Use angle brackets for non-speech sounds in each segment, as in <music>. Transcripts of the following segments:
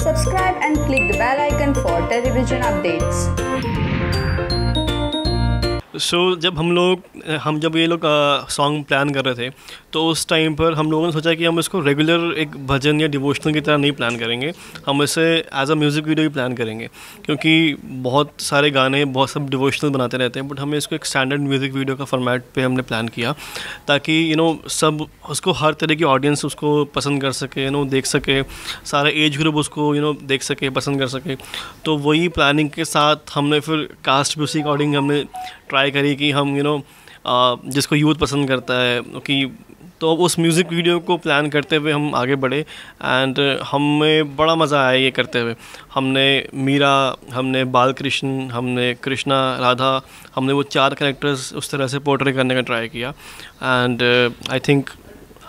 Subscribe and click the bell icon for television updates. So so, जब हम लोग हम जब ये लोग सॉन्ग प्लान कर रहे थे तो उस टाइम पर हम लोगों ने सोचा कि हम इसको रेगुलर एक भजन या डिवोशनल की तरह नहीं प्लान करेंगे। हम इसे एज अ म्यूज़िक वीडियो ही प्लान करेंगे क्योंकि बहुत सारे गाने बहुत सब डिवोशनल बनाते रहते हैं बट हमें इसको एक स्टैंडर्ड म्यूज़िक वीडियो का फॉर्मेट पे हमने प्लान किया ताकि यू नो सब उसको हर तरह की ऑडियंस उसको पसंद कर सके यू नो देख सके सारा एज ग्रुप उसको यू नो देख सके पसंद कर सके। तो वही प्लानिंग के साथ हमने फिर कास्ट भी उसी अकॉर्डिंग हमने ट्राई करी कि हम यू नो जिसको यूथ पसंद करता है, कि तो उस म्यूज़िक वीडियो को प्लान करते हुए हम आगे बढ़े एंड हमें बड़ा मज़ा आया ये करते हुए। हमने मीरा, हमने बाल कृष्ण हमने कृष्णा, राधा, हमने वो चार करेक्टर्स उस तरह से पोर्ट्रे करने का ट्राई किया एंड आई थिंक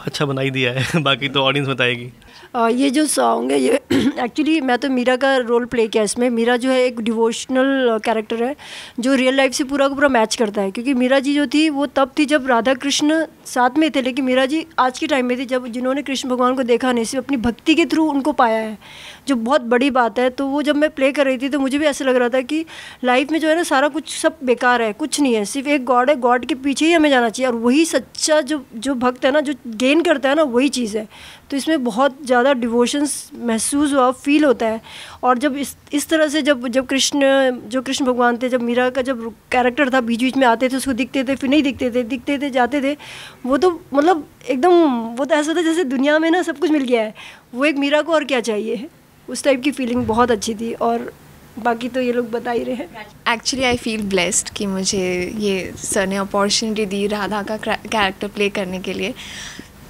अच्छा बनाई दिया है, <laughs> बाकी तो ऑडियंस बताएगी। ये जो सॉन्ग है, ये <clears throat> एक्चुअली मैं तो मीरा का रोल प्ले किया इसमें। मीरा जो है एक डिवोशनल कैरेक्टर है, जो रियल लाइफ से पूरा का पूरा मैच करता है। क्योंकि मीरा जी जो थी, वो तब थी जब राधा कृष्ण साथ में थे, लेकिन मीरा जी आज के टाइम में थी, जब जिन्होंने कृष्ण भगवान को देखा नहीं, सिर्फ़ अपनी भक्ति के थ्रू उनको पाया है, जो बहुत बड़ी बात है। तो वो जब मैं प्ले कर रही थी तो मुझे भी ऐसा लग रहा था कि लाइफ में जो है ना, सारा कुछ सब बेकार है, कुछ नहीं है। सिर्फ़ एक गॉड है गॉड के पीछे ही हमें जाना चाहिए, और वही सच्चा जो जो भक्त है ना, जो गेन करता है ना, वही चीज़ है। तो इसमें बहुत ज़्यादा डिवोशंस महसूस हुआ फील होता है। और जब इस इस तरह से जब जब कृष्ण, जो कृष्ण भगवान थे, जब मीरा का जब कैरेक्टर था बीच बीच में आते थे, उसको दिखते थे, फिर नहीं दिखते थे दिखते थे, जाते थे, वो तो मतलब एकदम, वो तो ऐसा था जैसे दुनिया में ना सब कुछ मिल गया है। वो एक मीरा को और क्या चाहिए? उस टाइप की फीलिंग बहुत अच्छी थी और बाकी तो ये लोग बता ही रहे हैं। एक्चुअली आई फील ब्लेस्ड कि मुझे ये सर ने अपॉर्चुनिटी दी राधा का कैरेक्टर प्ले करने के लिए।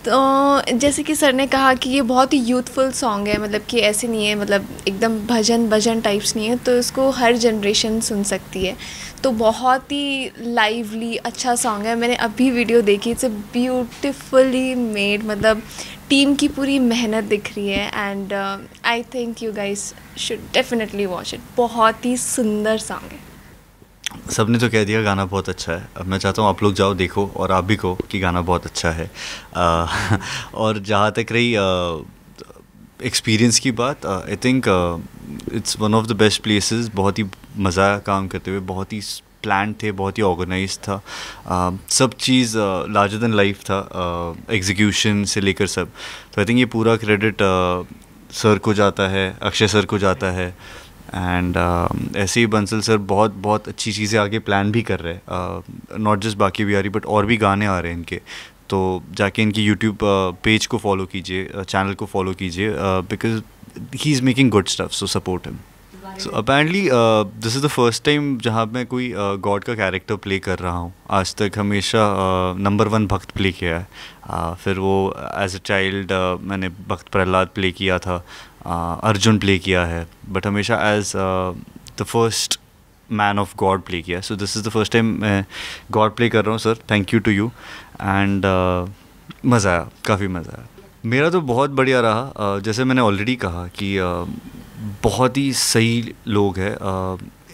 तो जैसे कि सर ने कहा कि ये बहुत ही यूथफुल सॉन्ग है मतलब कि ऐसे नहीं है मतलब एकदम भजन भजन टाइप्स नहीं है तो इसको हर जनरेशन सुन सकती है। तो बहुत ही लाइवली अच्छा सॉन्ग है। मैंने अभी वीडियो देखी इट्स ब्यूटिफुली मेड मतलब टीम की पूरी मेहनत दिख रही है। And I think you guys should definitely watch it बहुत ही सुंदर सॉन्ग है। सबने तो कह दिया गाना बहुत अच्छा है। अब मैं चाहता हूँ आप लोग जाओ देखो और आप भी कहो कि गाना बहुत अच्छा है। आ, <laughs> और जहाँ तक रही एक्सपीरियंस की बात I think it's one of the best places बहुत ही मज़ा आया काम करते हुए। बहुत ही प्लान थे बहुत ही ऑर्गेनाइज था। आ, सब चीज़ लार्जर देन लाइफ था एग्जीक्यूशन से लेकर सब। तो आई थिंक ये पूरा क्रेडिट सर को जाता है अक्षय सर को जाता है। एंड uh, ऐसे ही बंसल सर बहुत बहुत अच्छी चीज़ें आगे प्लान भी कर रहे हैं। नॉट जस्ट बाकी बिहारी बट और भी गाने आ रहे हैं इनके। तो जाके इनकी यूट्यूब पेज uh, को फॉलो कीजिए चैनल uh, को फॉलो कीजिए because he is making good stuff so support him so apparently this is the first time जहाँ मैं कोई गॉड uh, का कैरेक्टर प्ले कर रहा हूँ। आज तक हमेशा नंबर वन भक्त प्ले किया है। Uh, फिर वो एज अ चाइल्ड मैंने भक्त प्रहलाद प्ले किया था। अर्जुन प्ले किया है बट हमेशा as the first man of god play किया so this is the first time मैं गॉड प्ले कर रहा हूँ sir thank you to you and मज़ा आया काफ़ी मज़ा आया मेरा तो बहुत बढ़िया रहा जैसे मैंने ऑलरेडी कहा कि बहुत ही सही लोग हैं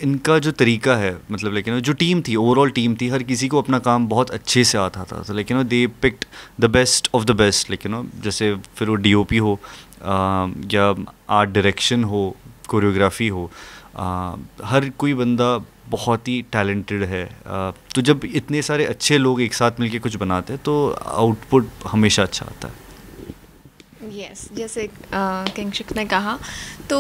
इनका जो तरीका है मतलब लेकिन जो टीम थी ओवरऑल टीम थी हर किसी को अपना काम बहुत अच्छे से आता था तो लेकिन they picked the best of the best लेकिन जैसे फिर वो डी हो या आर्ट डायरेक्शन हो कोरियोग्राफी हो आ, हर कोई बंदा बहुत ही टैलेंटेड है। आ, तो जब इतने सारे अच्छे लोग एक साथ मिलके कुछ बनाते हैं तो आउटपुट हमेशा अच्छा आता है। यस जैसे किंगशिक ने कहा तो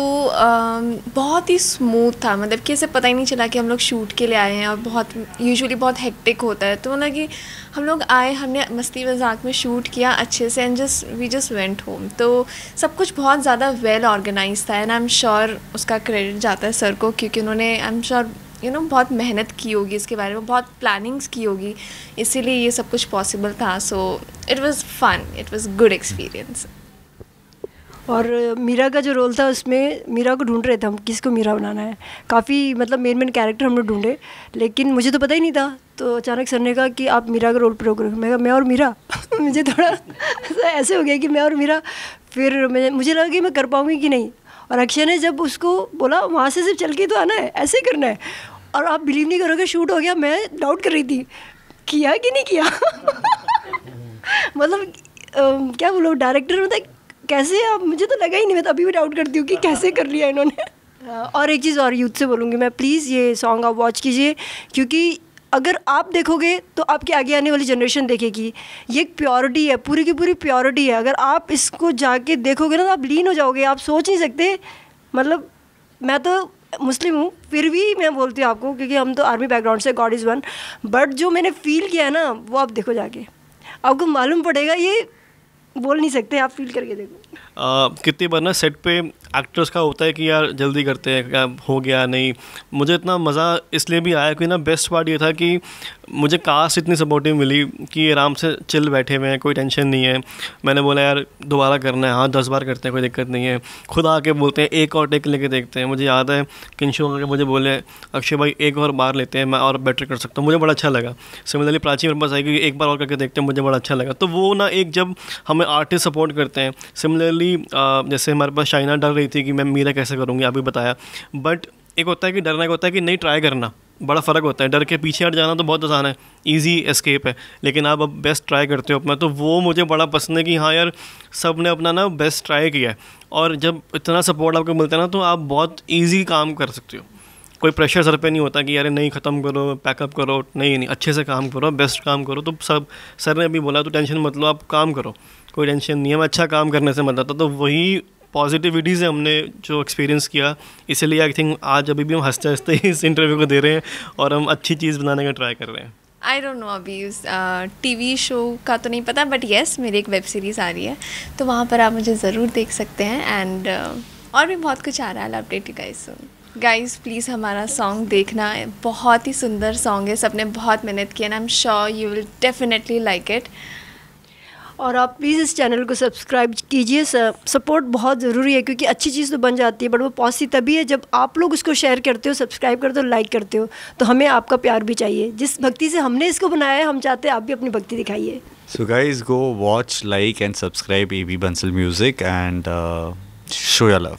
बहुत ही स्मूथ था। मतलब कि ऐसे पता ही नहीं चला कि हम लोग शूट के लिए आए हैं और बहुत यूजुअली बहुत हेक्टिक होता है। तो मतलब कि हम लोग आए, हमने मस्ती मज़ाक में शूट किया अच्छे से and just we just went home तो सब कुछ बहुत ज़्यादा वेल ऑर्गेनाइज था एंड आई एम श्योर उसका क्रेडिट जाता है सर को क्योंकि उन्होंने I am sure you know बहुत मेहनत की होगी इसके बारे में, बहुत प्लानिंग्स की होगी। इसीलिए ये सब कुछ पॉसिबल था। So it was fun it was good experience और मीरा का जो रोल था उसमें मीरा को ढूंढ रहे थे हम, किसको मीरा बनाना है। काफ़ी मतलब मेन मेन कैरेक्टर हम लोग ढूंढे, लेकिन मुझे तो पता ही नहीं था। तो अचानक सर ने कहा कि आप मीरा का रोल प्रो करो। मैं मैं और मीरा? <laughs> मुझे थोड़ा <laughs> ऐसे हो गया कि मैं और मीरा, फिर मुझे लगा कि मैं कर पाऊँगी कि नहीं। और अक्षय ने जब उसको बोला, वहाँ से सिर्फ़ चल के तो आना है, ऐसे ही करना है। और आप बिलीव नहीं करोगे शूट हो गया, मैं डाउट कर रही थी, किया कि नहीं किया? <laughs> मतलब क्या बोलो डायरेक्टर मतलब कैसे अब मुझे तो लगा ही नहीं, मैं तो अभी भी डाउट करती हूँ कि कैसे कर लिया इन्होंने। और एक चीज़ और यूथ से बोलूँगी मैं प्लीज़ ये सॉन्ग आप वॉच कीजिए, क्योंकि अगर आप देखोगे तो आपके आगे आने वाली जनरेशन देखेगी। ये एक प्योरिटी है, पूरी की पूरी प्योरिटी है। अगर आप इसको जाके देखोगे ना तो आप लीन हो जाओगे, आप सोच नहीं सकते। मतलब मैं तो मुस्लिम हूँ, फिर भी मैं बोलती हूँ आपको, क्योंकि हम तो आर्मी बैकग्राउंड से गॉड इज़ वन बट जो मैंने फील किया है ना, वो आप देखो जाके। आपको मालूम पड़ेगा, ये बोल नहीं सकते आप फील करके देखो। कितनी बार ना सेट पे एक्टर्स का होता है कि यार जल्दी करते हैं, क्या हो गया, नहीं। मुझे इतना मज़ा इसलिए भी आया कि ना बेस्ट पार्ट ये था कि मुझे कास्ट इतनी सपोर्टिव मिली कि आराम से चिल बैठे हुए हैं, कोई टेंशन नहीं है। मैंने बोला, यार, दोबारा करना है। हाँ दस बार करते हैं, कोई दिक्कत नहीं है। खुद आके बोलते हैं, एक और टेक लेके देखते हैं। मुझे याद है, किंशो आके मुझे बोले, अक्षय भाई, एक और बार लेते हैं, मैं और बेटर कर सकता हूँ। मुझे बड़ा अच्छा लगा। सिमिलरली प्राची मेरे पास आई कि एक बार और करके देखते हैं, मुझे बड़ा अच्छा लगा। तो वो ना एक जब हमें आर्टिस्ट सपोर्ट करते हैं सिमिलरली जैसे हमारे पास शाइना डर रही थी कि मैं मीरा कैसे करूँगी अभी बताया। बट एक होता है कि डरना, एक होता है कि नहीं ट्राई करना। बड़ा फ़र्क होता है। डर के पीछे हट जाना तो बहुत आसान है। इजी एस्केप है। लेकिन आप अब बेस्ट ट्राई करते हो अपना तो वो मुझे बड़ा पसंद है कि हाँ यार, सबने अपना ना बेस्ट ट्राई किया है। और जब इतना सपोर्ट आपको मिलता है ना तो आप बहुत ईजी काम कर सकते हो। कोई प्रेशर सर पे नहीं होता कि यार नहीं, ख़त्म करो पैकअप करो। नहीं नहीं, अच्छे से काम करो बेस्ट काम करो। तो सब, सर ने अभी बोला तो टेंशन मत लो, आप काम करो। कोई टेंशन नहीं है। अच्छा काम करने से मत आता तो वही पॉजिटिविटी से हमने जो एक्सपीरियंस किया इसीलिए आई थिंक आज अभी भी हम हँसते हँसते इस इंटरव्यू को दे रहे हैं और हम अच्छी चीज़ बनाने का ट्राई कर रहे हैं। आई डोंट नो अभी टीवी शो का तो नहीं पता बट येस मेरी एक वेब सीरीज़ आ रही है। तो वहाँ पर आप मुझे ज़रूर देख सकते हैं एंड uh, और भी बहुत कुछ आ रहा है। अपडेट यू गाइस सुन गाइस प्लीज़ हमारा सॉन्ग देखना। बहुत ही सुंदर सॉन्ग है। सबने बहुत मेहनत की and I am sure you will definitely like it और आप प्लीज़ इस चैनल को सब्सक्राइब कीजिए। सपोर्ट बहुत ज़रूरी है, क्योंकि अच्छी चीज़ तो बन जाती है बट वो पॉसी तभी है जब आप लोग उसको शेयर करते हो सब्सक्राइब करते हो लाइक करते हो तो हमें आपका प्यार भी चाहिए। जिस भक्ति से हमने इसको बनाया है, हम चाहते हैं आप भी अपनी भक्ति दिखाइए। So guys go watch like and subscribe A B Bansal music and show your love